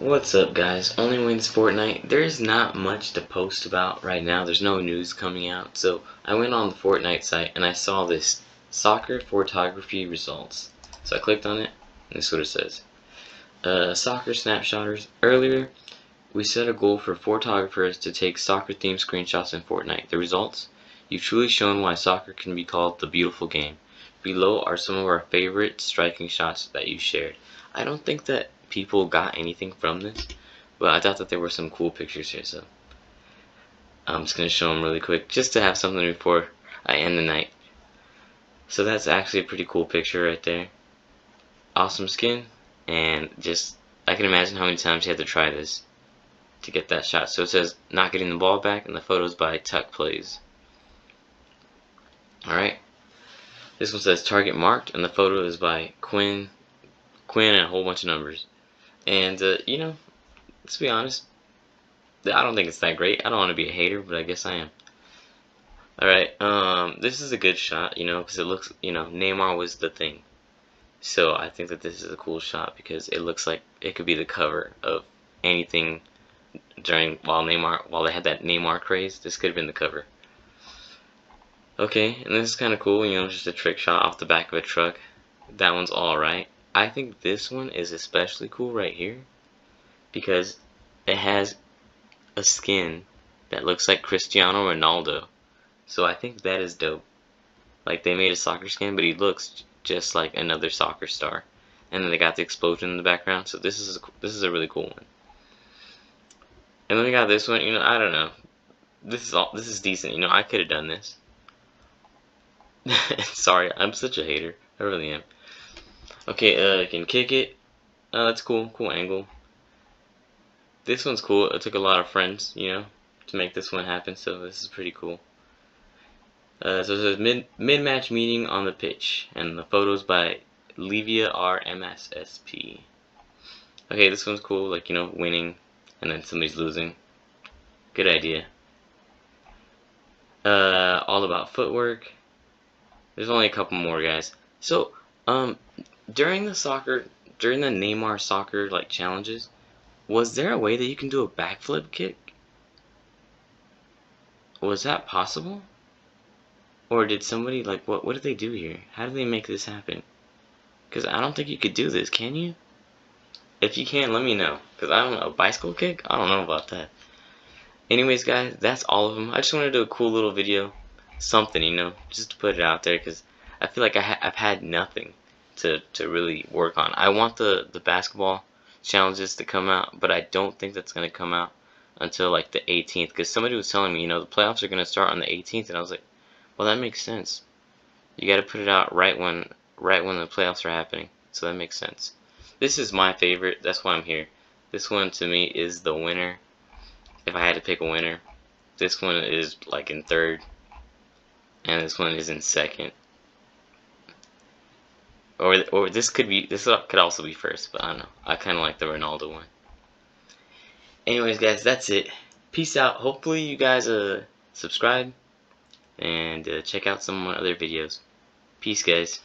What's up guys, Only Wins Fortnite. There's not much to post about right now, there's no news coming out, so I went on the Fortnite site and I saw this soccer Fortography results. So I clicked on it, and this is what it says. Uh, soccer snapshotters. Earlier, we set a goal for photographers to take soccer themed screenshots in Fortnite. The results? You've truly shown why soccer can be called the beautiful game. Below are some of our favorite striking shots that you shared. I don't think that people got anything from this, but I thought that there were some cool pictures here, so I'm just going to show them really quick, just to have something before I end the night. So that's actually a pretty cool picture right there. Awesome skin, and just, I can imagine how many times you had to try this to get that shot. So it says, not getting the ball back, and the photos by Tuck Plays. Alright. This one says target marked, and the photo is by Quinn, Quinn and a whole bunch of numbers. And, uh, you know, let's be honest, I don't think it's that great. I don't want to be a hater, but I guess I am. Alright, um, this is a good shot, you know, because it looks, you know, Neymar was the thing. So I think that this is a cool shot because it looks like it could be the cover of anything during, while Neymar, while they had that Neymar craze, this could have been the cover. Okay, and this is kind of cool, you know, just a trick shot off the back of a truck. That one's alright. I think this one is especially cool right here because it has a skin that looks like Cristiano Ronaldo. So I think that is dope. Like they made a soccer skin, but he looks just like another soccer star. And then they got the explosion in the background. So this is a, this is a really cool one. And then we got this one. You know, I don't know. This is all. This is decent. You know, I could have done this. Sorry, I'm such a hater. I really am. Okay, uh, I can kick it. Uh, that's cool, cool angle. This one's cool. It took a lot of friends, you know, to make this one happen, so this is pretty cool. Uh, so it says mid mid match meeting on the pitch, and the photos by Levia R M S S P. Okay, this one's cool, like you know, winning, and then somebody's losing. Good idea. Uh, all about footwork. There's only a couple more guys. So, um, during the soccer, during the Neymar soccer like challenges, was there a way that you can do a backflip kick? Was that possible? Or did somebody like what? What did they do here? How did they make this happen? Because I don't think you could do this. Can you? If you can, let me know. Because I don't know. A bicycle kick? I don't know about that. Anyways, guys, that's all of them. I just wanted to do a cool little video. Something, you know, just to put it out there. Because I feel like I ha I've had nothing to, to really work on. I want the, the basketball challenges to come out, but I don't think that's going to come out until like the 18th because somebody was telling me, you know, the playoffs are going to start on the 18th and I was like, well, that makes sense. You got to put it out right when right when the playoffs are happening. So that makes sense. This is my favorite. That's why I'm here. This one to me is the winner. If I had to pick a winner, this one is like in third and this one is in second or or this could be this could also be first, but I don't know. I kind of like the Ronaldo one. Anyways, guys, that's it. Peace out. Hopefully, you guys uh subscribe and uh, check out some of my other videos. Peace, guys.